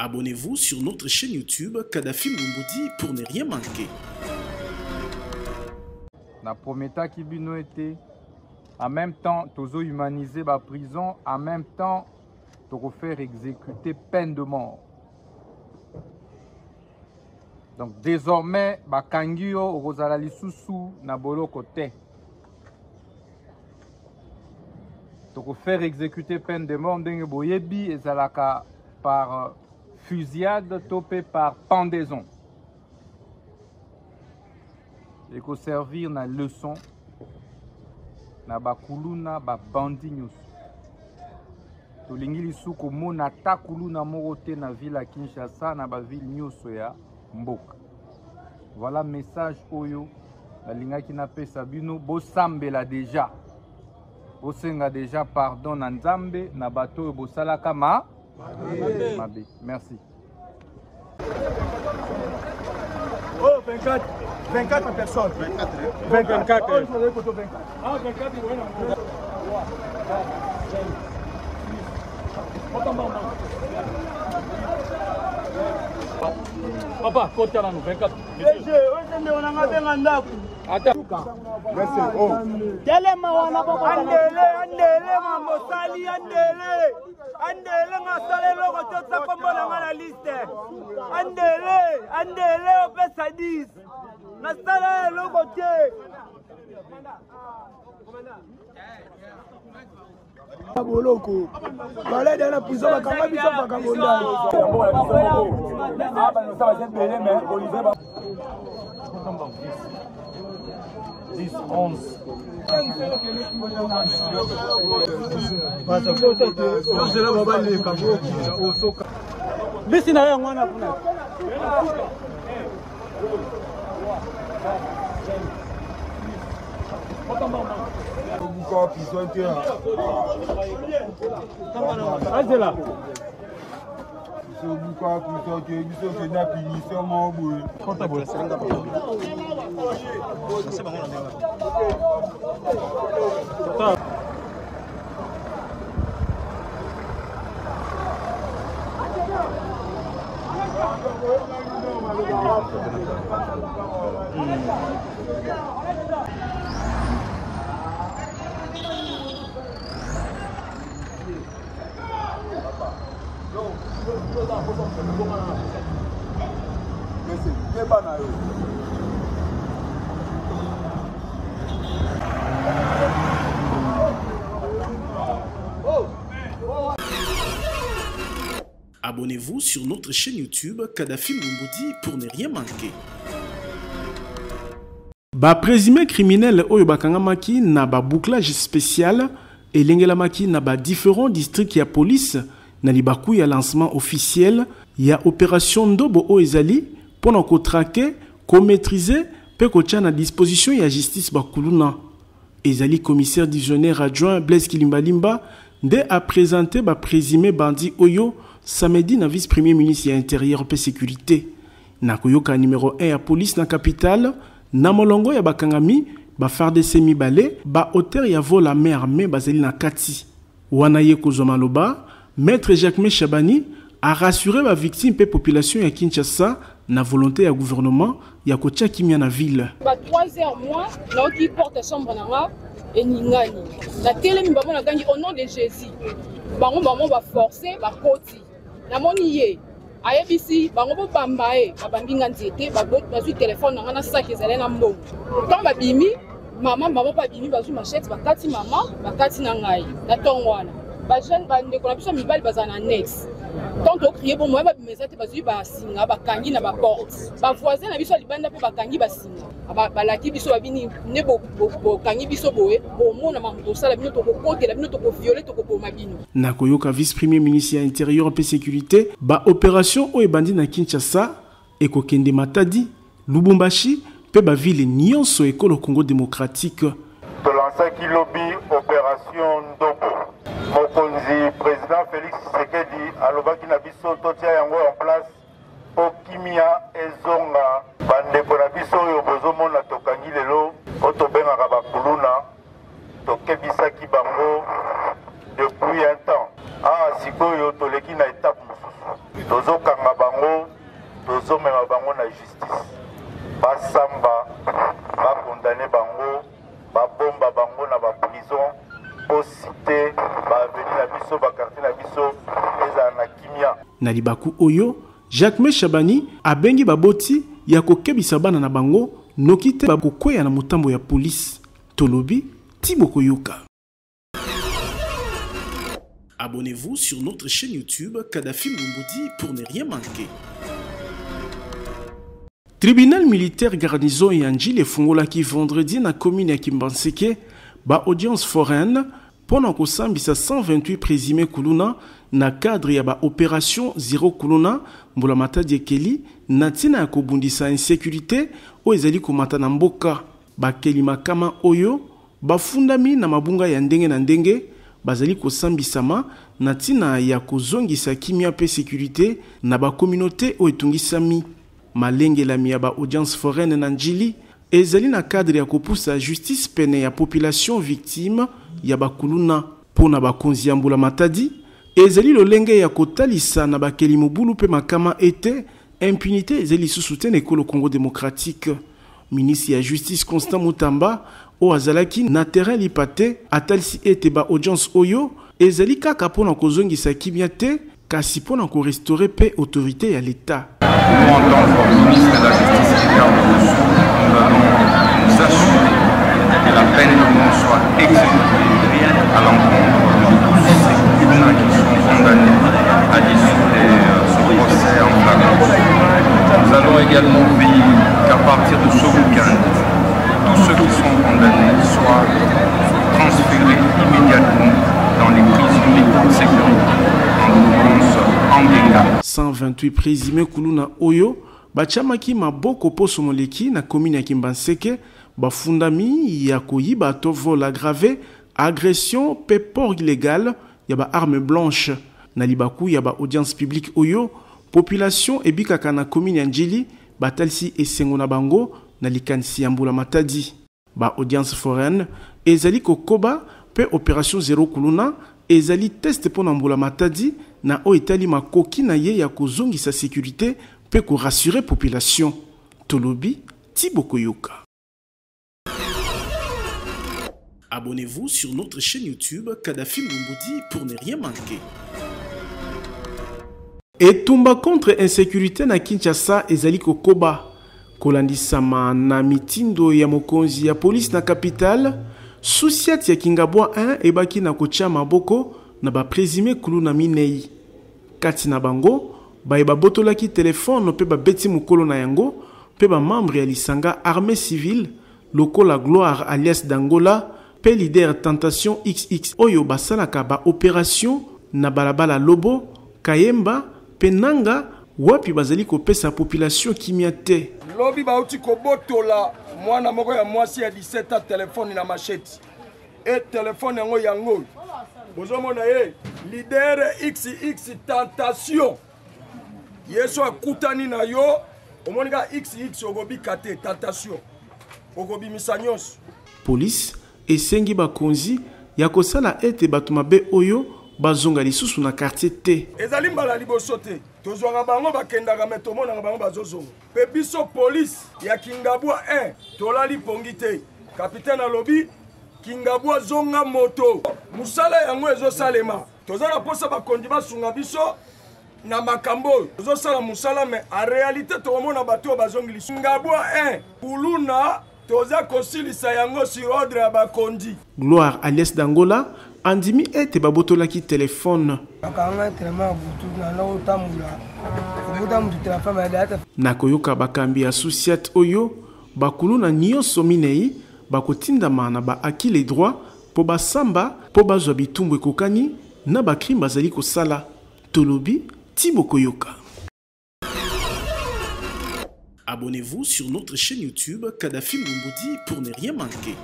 Abonnez-vous sur notre chaîne YouTube Kadhafi Mumbudi pour ne rien manquer. naprometaki bino ete en même temps tozohumanize baprison en même temps tokofaire exécuter peine de mort donc désormais bakangi yo okozala lisusu na boloko te tokofaire exécuter peine de mort ndenge boyebi ezalaka par fusillade to mpe par pendaison. Ekoservir na leçon na bakuluna babandi nyonso. Tolingi lisu komona ata kuluna moko te na ville kinshasa na baville nyonso ya mboka. Voilà message oyo nalingaki napesa bino bosambela deja. Bosenga deja pardon na nzambe na bato merci Oh, 24, 24 personnes. 24, 24. Oh, il faudrait photo 24. Ah, 24, il Papa, kota nanu 24. Léger, oyende onanga benga ndaku. Ata. Merci. Oh. telema wana Andele, andele mambo sali andele. Andele ngasala eloko tota kombo na nga na liste. Andele, andele opesa 10. Nasala eloko te. boloko balede na prison bakanga biso 10, 11. bisi na ye yango wana kuna obuka prison te azela. biso buka kutoke biso okenda piniso moko boye. Portaboleselanga Abonnez-vous sur notre chaîne YouTube Kadhafi Mumbudi pour ne rien manquer. baprésumé criminel oyo bakangamaki na babouclage spécial elengelamaki na badifférents districts ya police na libaku ya lancement officiel. Ya opération ndobo oyo ezali mpo na kotrake komaîtrise mpe kotia na disposition ya justice bakuluna ezali commissaire divisionnaire adjoint blaise kilimbalimba nde apresente baprésumé bandi oyo samedi na vice premier ministre ya intérieur mpe sécurité. Na koyoka numero 1 ya police na capitale. Na molongo ya bakangami bafardc mibale baauteur ya vol main armé bazali na kati. Wana ye kozwa maître jacquemain chabani arassure bavictime mpe population ya kinshasa na volonté ya gouvernement ya kotia kimia na ville. Ba 3 heures moi naoki porte chambre na nga eningani natelemi bango nagangi au nom de jésus. Bango bango baforce bakoti namoni ye ayebisi bango bobamba ye babambi nga nzete bazwi telefone na nga na saki ezali na mbongo. Ntango babimi mama mama mpo abimi bazwi machete bakati mama bakati na ngai. Na ntongo wana bajeune bandeko na biso mibali bazala na nex ntango tokrie bo moye babima eza te bazwi basinga bakangi na baporte bavoisin na biso ya libanda mpe bakangi basinga balaki biso babini nde bokangi biso boye bomona makambo tosala bino tokokotela bino tokoviole tokoboma bino na koyoka vice premier ministre ya intérieur mpe sécurité. Baopération oyo ebandi na kinshasa ekokende matadi lubumbashi mpe bavile nyonso ekolo congo démocratique. Tolansaki lobi opération ndobo mokonzi président félix tshisekedi alobaki na biso totia yango en place mpo kimia ezonga bandeko na biso oyo bozomona tokangi lelo mpo tobengaka bakuluna tokebisaki bango depuis un temps. Awa sikoyo toleki na étape mosusu. Tozokanga bango tozomema bango na justice. Basamba bakondane bango babomba bango na biso ezala na kimia. Na libaku oyo jacques shabani abengi baboti ya kokebisa bana na bango noki te bakokweya na motambo ya polisi tolobi tibo koyoka Abonnez-vous sur notre chaîne YouTube Kadhafi Mumboudi pour ne rien manquer. Tribunal militaire garnison ya Njili efungolaki vendredi na commune ya Kimbanseke ba audience foraine mpona kosambisa 128 présumé kuluna na cadre ya baopération zero kuluna mbula matadi ekeli na ntina ya kobundisa insécurité oyo ezali komata na mboka. Bakeli makama oyo bafundami na mabunga ya ndenge na ndenge bazali kosambisama na ntina ya kozongisa kimia mpe sécurité na bakominauté oyo etungisami. Malengelami ya baaudience foraine na njili ezali na cadre ya kopusa justice pene ya population victime ya bakuluna mpo na bakonzi ya matadi. Ezali lolenge ya kotalisa na bakeli mobulu makama ete impunité ezali lisusu te na congo démocratique. Ministre ya justice constant mutamba oyo azalaki na terrain lipa te atalisi ete oyo ezali kaka mpo na kozongisa kimia te kasi mpo na korestore mpe autorité ya l'etat allons nous assurer que la peine de mort soit exécutée à l'encontre de tous ces criminels qui sont condamnés à l'issue de euh, ce procès en flagrance. Nous allons également veiller qu'à partir de ce week-end, tous ceux qui sont condamnés soient transférés immédiatement dans les prisons de sécurité, en l'occurrence en Benga. 128 présumé kuluna oyo batiamaki maboko poso moleki na komine ya kimbanseke bafundami ya koyiba to vol aggravé agression mpe port illégal ya baarme blanche na libaku ya baaudience publique oyo population ebikaka na komine ya njili batalisi esengo na bango na likanisi ya mbula matadi. Baaudience foraine ezali kokoba mpe opération zero kuluna ezali test mpo na mbula matadi na oyo etali makoki na ye ya kozongisa sécurité mpe korassure population. Tolobi tibo koyoka. Abonnez-vous sur notre chaîne YouTube Kadhafi Mumboudi pour ne rien manquer. etumba contre insécurité na kinshasa ezali kokoba. Kolandisama na mitindo ya mokonzi ya polisi na capitale susiate ya kingabwa 1 ebaki na kotia maboko na baprésime kulu na minei. Kati na bango baye babotolaki telefone mpe babeti mokolo na yango mpe bamembre ya lisanga armée civile lokola gloire alias dangola mpe lider tentation xx oyo basalaka baopération na balabala lobo kayemba mpe nanga wapi bazali kopesa population kimia te. Lobi bauti kobotola mwana moko ya mwasi ya 17 a telefone na masheti e telefone yango yango. Ozomona ye lidere xx tentation ye so akutani na yo omoni kaka xx okobika te tentation. Okobimisa nyonso. Polisi esengi bakonzi ya kosala ete bato mabe oyo bazonga lisusu na quartier te. Ezali mbala liboso te. Tozwaka bango bakendaka me tomonaka bango bazozonga. Mpe biso polise ya kingabwa 1 tolali pongi te. Kapitaine alobi kingabwa zonga moto. Mosala yango ezosalema. Toza na mposa bakonzi basunga biso na makambo oyo. Tozosala mosala me en réalité tokomona bato oyo bazongi lisu ngabwa 1 kuluna toza kosilisa yango sur ordre ya bakonzi gloire alias dangola andimi ete babotolaki telefone na koyoka bakambi ya susiate oyo bakuluna nyonso minei bakotindama na baakile droit mpo basamba mpo bazwa bitumbu ekokani na bakrime bazali kosala. Tolobi koyoka Abonnez-vous sur notre chaîne YouTube Kadhafi Mumboudi pour ne rien manquer.